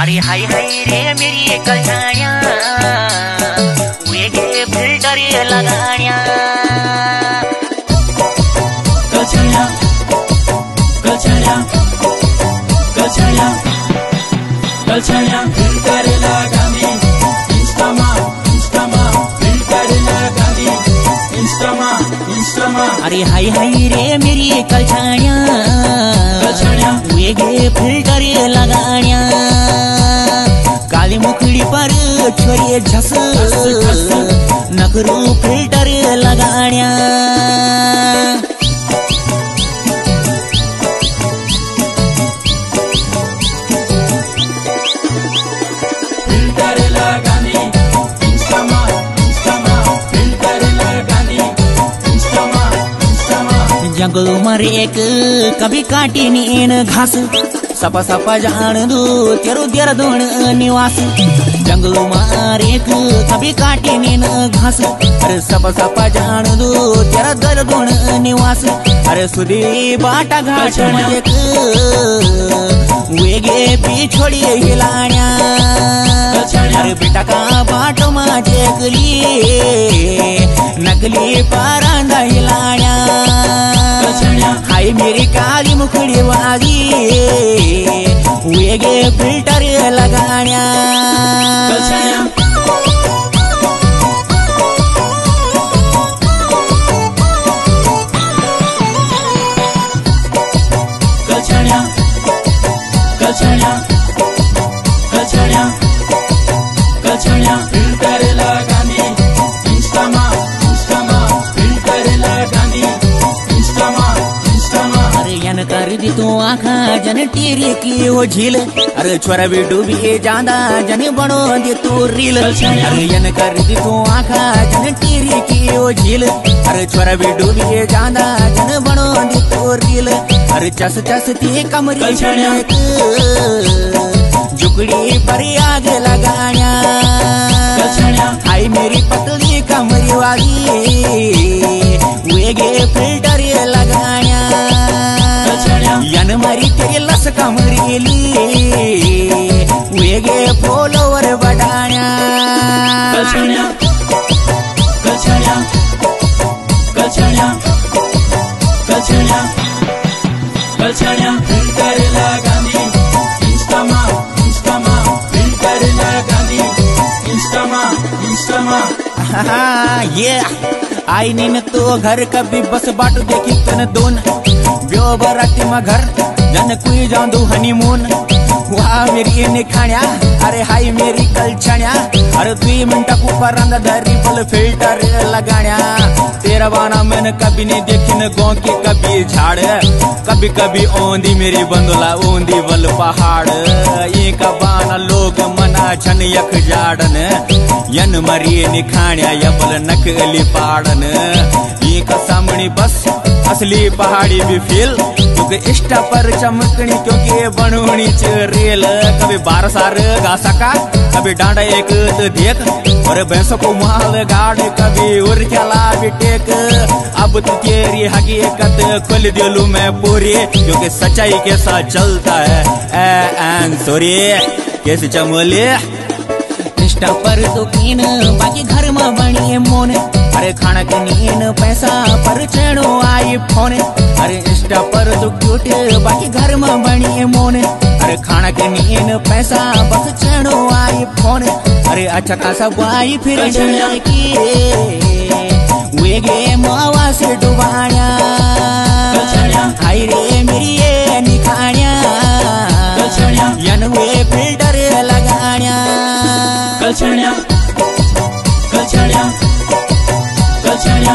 अरे हाय हाय रे मेरी वेगे फ़िल्टर फ़िल्टर इंस्टामा इंस्टामा फ़िल्टर इंस्टामा इंस्टामा। अरे हाय हाय रे मेरी कलछाया कलछाया वेगे फ़िल्टर लगाण्या काली मुखड़ी पर छोरे झस। नखरू फ़िल्टर लगाण्या जंगल मर एक कभी काटी नीन घास। सपा सपा जान दो तेरो देर दोन निवास। जंगल मार एक कभी काटी नीन घास। अरे सपा सपा जान दो तेरा दर दोन निवास। अरे सुधी बाटा घाट एक वेगे पिछोडी हिलाण्या। अरे बेटा का बाट माझे गली नकली पारांदा हिलाण्या। मेरी काली मुखड़ी वागी वेगे फ़िल्टर लगाण्या कलछाया आखा जन टीरी की वो झील। अरे छोरा भी डूबी जांदा जन बनो दे तू रील। अरे यन कर दी तू आखा जन टीरी की वो झील। अरे छोरा भी डूबी जांदा जन बनो दे तू रील। अरे चस चस ती कमरी जुगड़ी पर आग लस कमरेली वेगे फॉलोवर बडाण्या कलछाया कलछाया कलछाया कलछाया कलछाया फ़िल्टर लगानी इंस्टामा इंस्टामा फ़िल्टर लगानी इंस्टामा इंस्टामा ये आई नीन तो घर, कभी बस बाट देखी तन दोन। ब्यो बराती मा घर जन कुई जांदू हनीमून। वाह, मेरी निखाण्या, अरे हाय, मेरी कलछण्या। अरे दुई मिनटा ऊपर धरी, फल फ़िल्टर लगाण्या। तेरा बाना मैंने कभी नहीं देखी, न गौ के कभी झाड़। कभी कभी ओंदी मेरी बंदोला ओंदी बल पहाड़। ये का बाना लोग मना छन, यख जाड़न। यन मरी निखाण्या, यबल नकली पाड़न ये का सामने बस, असली पहाड़ी भी फील क्योंकि इष्टा पर चमकनी क्योंकि बनोनी च रेल। कभी बार सार घासा का कभी डांडा एक तो देख और भैंसों को माल गाड़, कभी उर चला भी टेक। अब तो तेरी हकीकत खोल दिलू मैं पूरी। क्योंकि सच्चाई के साथ चलता है। A, N, sorry. कैसे चमोले? इंस्टा पर तो कीन बाकी घर में बनी मोन। अरे खाना के नीन पैसा पर चढ़ो आई फ़ोन। अरे इंस्टा पर तो क्यूट बाकी घर में बनी मोन। अरे खाना के नीन पैसा बस चढ़ो आई फ़ोन। अरे अच्छा खासा वाई फिर की वेगे मावा से डुबाण्या कलछाया कलछाया कलछाया